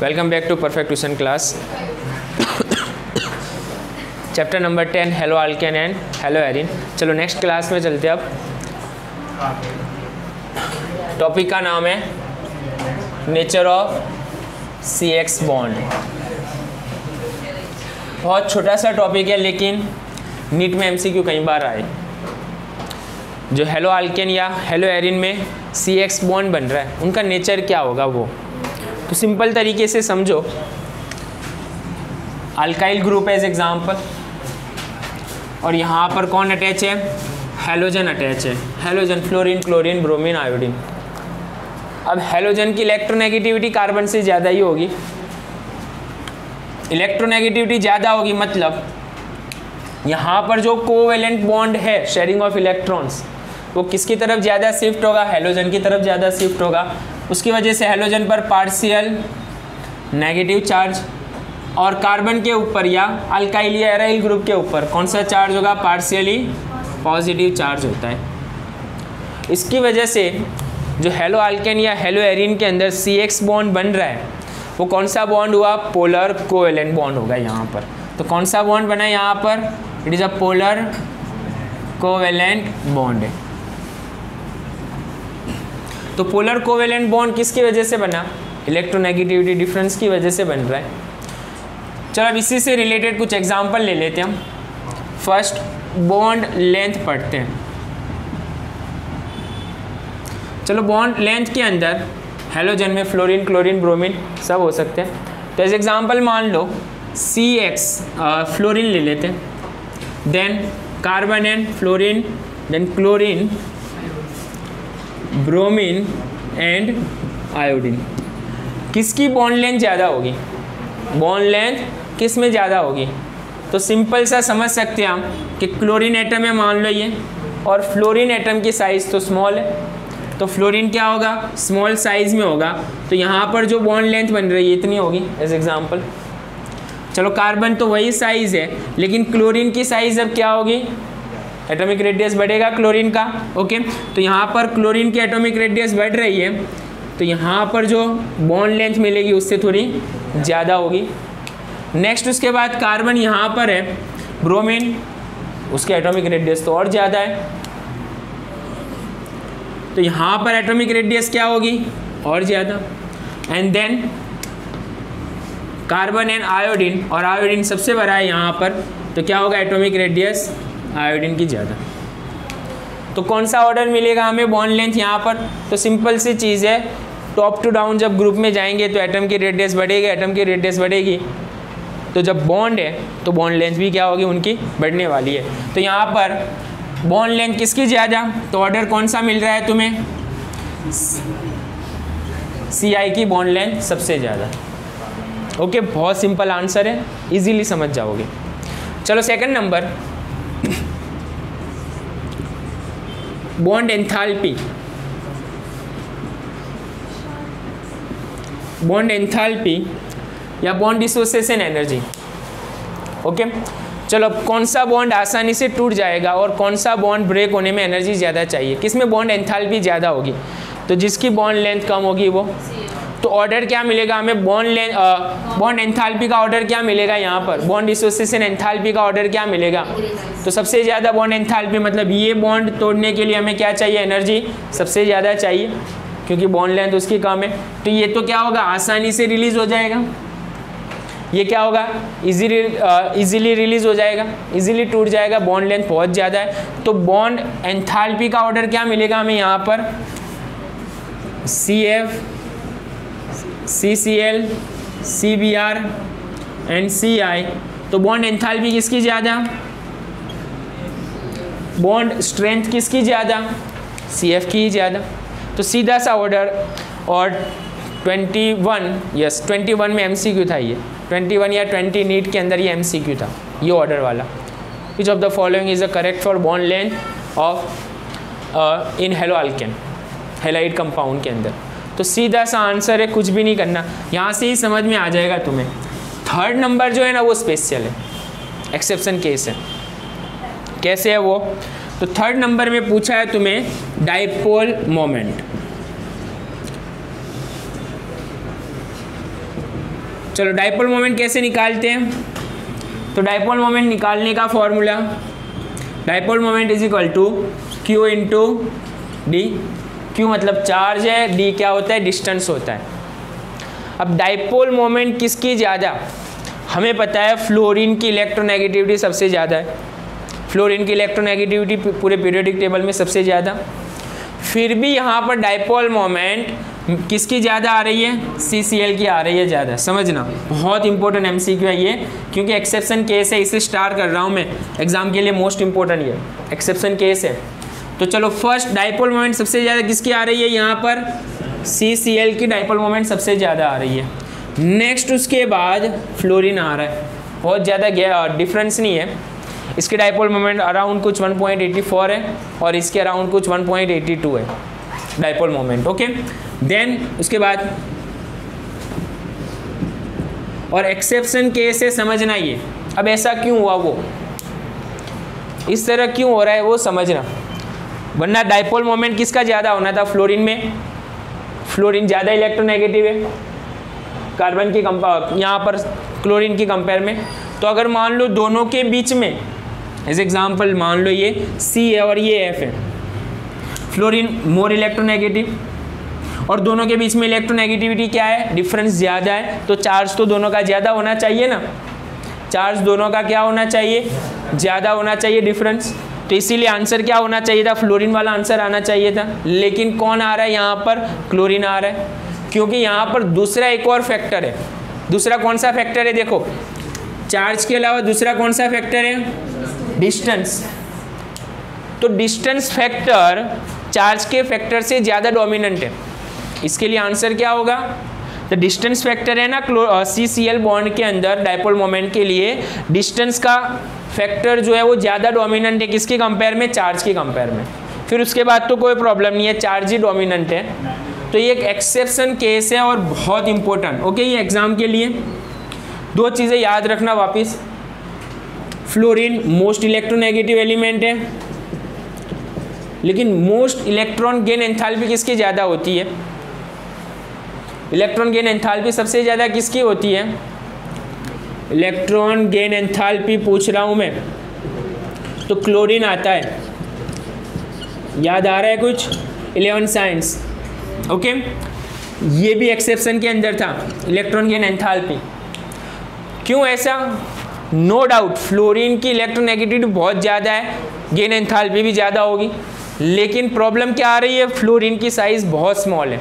Welcome back to perfect tuition class chapter number ten hello haloalkane hello Erin चलो next class में चलते अब। Topic का नाम है nature of C X bond बहुत छोटा सा टॉपिक है, लेकिन नीट में एमसीक्यू कई बार आए। जो हेलो आल्केन या हेलो एरिन में सी एक्स बॉन्ड बन रहा है, उनका नेचर क्या होगा वो? तो सिंपल तरीके से समझो। अल्काइल ग्रुप एज एग्ज़ाम्पल और यहाँ पर कौन अटैच है? हेलोजन अटैच है। Halogen fluorine chlorine bromine iodine अब हेलोजन की इलेक्ट्रोनेगेटिविटी कार्बन से ज़्यादा ही होगी। इलेक्ट्रोनेगेटिविटी ज़्यादा होगी मतलब यहाँ पर जो कोवेलेंट बॉन्ड है शेयरिंग ऑफ़ इलेक्ट्रॉन्स वो किसकी तरफ़ ज़्यादा शिफ्ट होगा? हेलोजन की तरफ़ ज़्यादा शिफ्ट होगा। उसकी वजह से हेलोजन पर पार्शियल नेगेटिव चार्ज और कार्बन के ऊपर या अल्काइल या एराइल ग्रुप के ऊपर, कौन सा चार्ज होगा? पार्शियली पॉजिटिव चार्ज होता है। इसकी वजह से जो हेलो अल्केन या हेलो एरिन के अंदर सी एक्स बॉन्ड बन रहा है, वो कौन सा बॉन्ड हुआ? पोलर कोवेलेंट बॉन्ड होगा यहाँ पर। तो कौन सा बॉन्ड बना है यहाँ पर? It is a polar covalent bond है तो पोलर कोवेलेंट बॉन्ड किसकी वजह से बना? इलेक्ट्रोनेगेटिविटी डिफरेंस की वजह से बन रहा है। चलो अब इसी से रिलेटेड कुछ एग्जांपल ले लेते हैं हम। फ़र्स्ट बॉन्ड लेंथ पढ़ते हैं। चलो बॉन्ड लेंथ के अंदर हेलोजन में फ्लोरीन क्लोरीन ब्रोमीन सब हो सकते हैं। तो एज एग्जांपल मान लो सी एक्स फ्लोरिन ले लेते हैं। Then carbon and fluorine then chlorine bromine and iodine. किसकी बॉन्ड लेंथ ज़्यादा होगी? बॉन्ड लेंथ किसमें ज़्यादा होगी? तो सिंपल सा समझ सकते हैं हम कि क्लोरीन एटम है मान लो ये, और फ्लोरीन एटम की साइज़ तो स्मॉल है। तो फ्लोरीन क्या होगा? स्मॉल साइज़ में होगा। तो यहाँ पर जो बॉन्ड लेंथ बन रही है इतनी होगी एज एग्ज़ाम्पल चलो कार्बन तो वही साइज़ है, लेकिन क्लोरीन की साइज़ अब क्या होगी? एटॉमिक रेडियस बढ़ेगा क्लोरीन का ओके तो यहाँ पर क्लोरीन की एटॉमिक रेडियस बढ़ रही है तो यहाँ पर जो बॉन्ड लेंथ मिलेगी उससे थोड़ी ज़्यादा होगी। नेक्स्ट उसके बाद कार्बन यहाँ पर है ब्रोमीन उसके एटॉमिक रेडियस तो और ज़्यादा है। तो यहाँ पर एटॉमिक रेडियस क्या होगी? और ज़्यादा। And then carbon and iodine और आयोडीन सबसे बड़ा है यहाँ पर तो क्या होगा? एटॉमिक रेडियस आयोडीन की ज़्यादा। तो कौन सा ऑर्डर मिलेगा हमें? बॉन्ड लेंथ यहाँ पर। तो सिंपल सी चीज़ है। टॉप टू डाउन जब ग्रुप में जाएँगे तो एटम की रेडियस बढ़ेगी एटम की रेडियस बढ़ेगी। तो जब बॉन्ड है तो बॉन्ड लेंथ भी क्या होगी? उनकी बढ़ने वाली है। तो यहाँ पर बॉन्ड लेंथ किसकी ज़्यादा? तो ऑर्डर कौन सा मिल रहा है तुम्हें? सी आई की बॉन्ड लेंथ सबसे ज़्यादा। ओके बहुत सिंपल आंसर है। इजीली समझ जाओगे। चलो second number bond enthalpy bond enthalpy या बॉन्ड डिसोसिएशन एनर्जी ओके चलो, कौन सा बॉन्ड आसानी से टूट जाएगा और कौन सा बॉन्ड ब्रेक होने में एनर्जी ज़्यादा चाहिए? किसमें बॉन्ड एंथैल्पी ज़्यादा होगी? तो जिसकी बॉन्ड लेंथ कम होगी वो? तो ऑर्डर क्या मिलेगा हमें? बॉन्ड लेंथ बॉन्ड एंथैल्पी का ऑर्डर क्या मिलेगा यहाँ पर? बॉन्ड डिसोसिएशन एंथैल्पी का ऑर्डर क्या मिलेगा? तो सबसे ज़्यादा बॉन्ड एंथैल्पी मतलब ये बॉन्ड तोड़ने के लिए हमें क्या चाहिए? एनर्जी सबसे ज़्यादा चाहिए, क्योंकि बॉन्ड लेंथ उसकी कम है। तो ये तो क्या होगा? आसानी से रिलीज़ हो जाएगा। ये क्या होगा? इजीली इजीली रिलीज़ हो जाएगा। इजीली टूट जाएगा। बॉन्ड लेंथ बहुत ज़्यादा है। तो बॉन्ड एंथैल्पी का ऑर्डर क्या मिलेगा हमें यहाँ पर? C F C C L C B R and C I तो बॉन्ड एंथैल्पी किसकी ज़्यादा? बॉन्ड स्ट्रेंथ किसकी ज़्यादा? सी एफ़ की ही ज़्यादा। तो सीधा सा ऑर्डर और 21 यस 21 में एम था ये। 21 या 20 नीट के अंदर ये एम था, ये ऑर्डर वाला। Which of the following is a correct for bond length of in haloalkane halite compound के अंदर। तो सीधा सा आंसर है, कुछ भी नहीं करना। यहाँ से ही समझ में आ जाएगा तुम्हें। थर्ड नंबर जो है ना, वो स्पेशल है। एक्सेप्शन केस है। कैसे है वो? तो थर्ड नंबर में पूछा है तुम्हें डाइपोल मोमेंट चलो डाइपोल मोमेंट कैसे निकालते हैं? तो डाइपोल मोमेंट निकालने का formula dipole moment is equal to Q into D Q मतलब चार्ज है डी क्या होता है? डिस्टेंस होता है. अब डाइपोल मोमेंट किसकी ज़्यादा? हमें पता है फ्लोरीन की इलेक्ट्रोनेगेटिविटी सबसे ज़्यादा है. फ्लोरीन की इलेक्ट्रोनेगेटिविटी पूरे पीरियोडिक टेबल में सबसे ज़्यादा। फिर भी यहाँ पर डाइपोल मोमेंट किसकी ज़्यादा आ रही है? सी सी एल की आ रही है ज़्यादा। समझना? बहुत इंपॉर्टेंट एम सी क्यू है ये, क्योंकि एक्सेप्शन केस है इसे स्टार कर रहा हूँ मैं। एग्ज़ाम के लिए मोस्ट इंपॉर्टेंट ये। एक्सेप्शन केस है। तो चलो फ़र्स्ट डाइपोल मोमेंट सबसे ज़्यादा किसकी आ रही है? यहाँ पर सी सी एल की डाइपोल मोमेंट सबसे ज़्यादा आ रही है। नेक्स्ट उसके बाद फ्लोरिन आ रहा है। बहुत ज़्यादा डिफरेंस नहीं है। इसके डाइपोल मोमेंट अराउंड कुछ 1.84 है और इसके अराउंड कुछ 1.82 है डाइपोल मोमेंट ओके देन उसके बाद और एक्सेप्शन केस से समझना ये। अब ऐसा क्यों हुआ वो? इस तरह क्यों हो रहा है वो समझना। वरना डाइपोल मोमेंट किसका ज़्यादा होना था? फ्लोरिन में। फ्लोरिन ज़्यादा इलेक्ट्रोनेगेटिव है। कार्बन की यहाँ पर क्लोरीन की कंपेयर में। तो अगर मान लो दोनों के बीच में एज एग्ज़ाम्पल मान लो ये सी है और ये एफ़ है। फ्लोरिन मोर इलेक्ट्रोनेगेटिव और दोनों के बीच में इलेक्ट्रोनेगेटिविटी क्या है? डिफरेंस ज़्यादा है। तो चार्ज तो दोनों का ज़्यादा होना चाहिए ना? चार्ज दोनों का क्या होना चाहिए? ज़्यादा होना चाहिए डिफरेंस तो इसीलिए आंसर क्या होना चाहिए था? फ्लोरीन वाला आंसर आना चाहिए था। लेकिन कौन आ रहा है? यहाँ पर क्लोरीन आ रहा है। क्योंकि यहाँ पर दूसरा एक और फैक्टर है। दूसरा कौन सा फैक्टर है? देखो चार्ज के अलावा दूसरा कौन सा फैक्टर है? डिस्टेंस तो डिस्टेंस फैक्टर चार्ज के फैक्टर से ज़्यादा डोमिनेंट है। इसके लिए आंसर क्या होगा? तो डिस्टेंस फैक्टर है ना सी सी एल बॉन्ड के अंदर डायपोल मोमेंट के लिए डिस्टेंस का फैक्टर जो है वो ज़्यादा डोमिनेंट है किसके कंपेयर में? चार्ज के कंपेयर में। फिर उसके बाद तो कोई प्रॉब्लम नहीं है चार्ज ही डोमिनेंट है। तो ये एक एक्सेप्शन केस है और बहुत इंपॉर्टेंट ओके ये एग्ज़ाम के लिए। दो चीज़ें याद रखना वापस। फ्लोरीन मोस्ट इलेक्ट्रोनेगेटिव एलिमेंट है। लेकिन मोस्ट इलेक्ट्रॉन गेन एंथैल्पी किसकी ज़्यादा होती है? इलेक्ट्रॉन गेन एंथैल्पी सबसे ज़्यादा किसकी होती है? इलेक्ट्रॉन गेन एंथैल्पी पूछ रहा हूँ मैं। तो क्लोरीन आता है। याद आ रहा है कुछ? Eleven science. ओके? ये भी एक्सेप्शन के अंदर था, इलेक्ट्रॉन गेन एंथैल्पी। क्यों ऐसा? नो डाउट फ्लोरीन की इलेक्ट्रोनेगेटिविटी बहुत ज़्यादा है गेन एंथैल्पी भी ज़्यादा होगी। लेकिन प्रॉब्लम क्या आ रही है? फ्लोरीन की साइज़ बहुत स्मॉल है।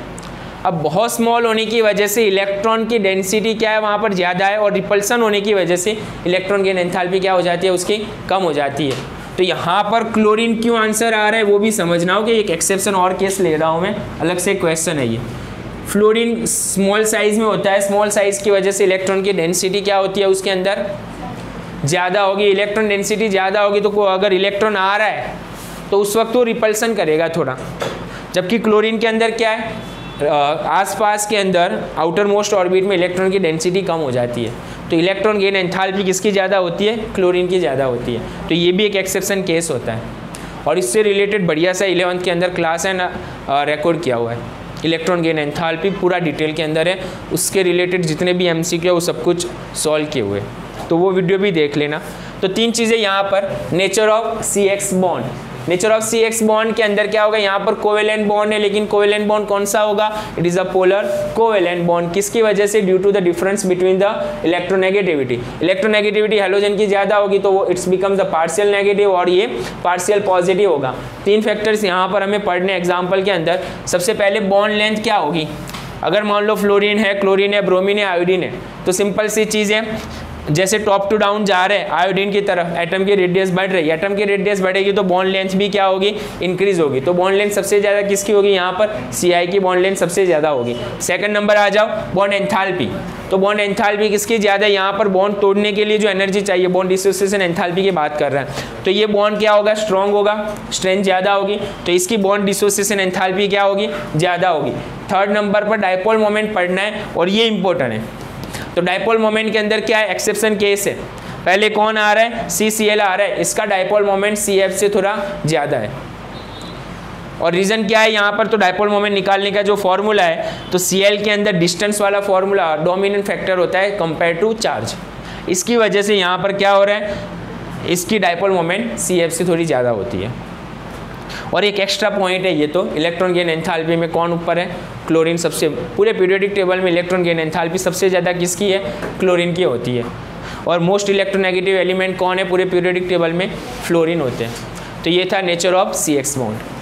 अब बहुत स्मॉल होने की वजह से इलेक्ट्रॉन की डेंसिटी क्या है? वहाँ पर ज़्यादा है और रिपल्सन होने की वजह से इलेक्ट्रॉन गेन एंथैल्पी क्या हो जाती है? उसकी कम हो जाती है। तो यहाँ पर क्लोरीन क्यों आंसर आ रहा है? वो भी समझना हो कि एक एक्सेप्शन और केस ले रहा हूँ मैं। अलग से क्वेश्चन है ये। फ्लोरीन स्मॉल साइज़ में होता है। स्मॉल साइज़ की वजह से इलेक्ट्रॉन की डेंसिटी क्या होती है? उसके अंदर ज़्यादा होगी इलेक्ट्रॉन डेंसिटी ज़्यादा होगी तो अगर इलेक्ट्रॉन आ रहा है तो उस वक्त वो रिपल्सन करेगा थोड़ा। जबकि क्लोरीन के अंदर क्या है? आसपास के अंदर आउटर मोस्ट ऑर्बिट में इलेक्ट्रॉन की डेंसिटी कम हो जाती है। तो इलेक्ट्रॉन गेन एंथैल्पी किसकी ज़्यादा होती है? क्लोरीन की ज़्यादा होती है। तो ये भी एक एक्सेप्शन केस होता है। और इससे रिलेटेड बढ़िया सा इलेवंथ के अंदर क्लास है रिकॉर्ड किया हुआ है। इलेक्ट्रॉन गेन एंथैल्पी पूरा डिटेल के अंदर है। उसके रिलेटेड जितने भी एम सी वो सब कुछ सॉल्व किए हुए तो वो वीडियो भी देख लेना। तो तीन चीज़ें यहाँ पर nature of C X bond nature of C X bond के अंदर क्या होगा? यहाँ पर कोवेलेंट बॉन्ड है, लेकिन कोवेलेंट बॉन्ड कौन सा होगा? It is a polar covalent bond किसकी वजह से? Due to the difference between the electronegativity electronegativity halogen की ज़्यादा होगी तो वो it's become the partial negative और ये पार्शियल पॉजिटिव होगा। तीन फैक्टर्स यहाँ पर हमें पढ़ने एग्ज़ाम्पल के अंदर। सबसे पहले बॉन्ड लेंथ क्या होगी? अगर मान लो फ्लोरीन है क्लोरीन है ब्रोमीन है आयोडीन है तो सिंपल सी चीज़ है। जैसे टॉप टू डाउन जा रहे हैं आयोडीन की तरफ़ एटम की रेडियस बढ़ रही है। एटम की रेडियस बढ़ेगी तो बॉन्ड लेंथ भी क्या होगी? इंक्रीज होगी। तो बॉन्ड लेंथ सबसे ज़्यादा किसकी होगी? यहाँ पर सीआई की बॉन्ड लेंथ सबसे ज़्यादा होगी। सेकंड नंबर आ जाओ बॉन्ड एंथाल्पी तो बॉन्ड एंथाल्पी किसकी ज़्यादा यहाँ पर बॉन्ड तोड़ने के लिए जो एनर्जी चाहिए बॉन्ड डिसोसिएशन एंथाल्पी की बात कर रहे हैं। तो ये बॉन्ड क्या होगा? स्ट्रॉन्ग होगा। स्ट्रेंथ ज़्यादा होगी। तो इसकी बॉन्ड डिसोसिएशन एंथाल्पी क्या होगी? ज़्यादा होगी। थर्ड नंबर पर डायपोल मोमेंट पढ़ना है और ये इंपॉर्टेंट है। तो डायपोल मोमेंट के अंदर क्या है? एक्सेप्शन केस है। पहले कौन आ रहा है? सी सी एल आ रहा है। इसका डायपोल मोमेंट सी एफ़ से थोड़ा ज़्यादा है। और रीज़न क्या है? यहाँ पर तो डायपोल मोमेंट निकालने का जो फॉर्मूला है तो सी एल के अंदर डिस्टेंस वाला फॉर्मूला डोमिनेंट फैक्टर होता है कंपेयर टू चार्ज इसकी वजह से यहाँ पर क्या हो रहा है? इसकी डायपोल मोमेंट सी एफ़ से थोड़ी ज़्यादा होती है। और एक एक्स्ट्रा पॉइंट है ये तो इलेक्ट्रॉन गेन एंथैल्पी में कौन ऊपर है? क्लोरीन सबसे, पूरे पीरियोडिक टेबल में इलेक्ट्रॉन गेन एंथैल्पी सबसे ज़्यादा किसकी है? क्लोरीन की होती है। और मोस्ट इलेक्ट्रोनेगेटिव एलिमेंट कौन है? पूरे पीरियोडिक टेबल में फ्लोरिन होते हैं। तो ये था nature of C X bond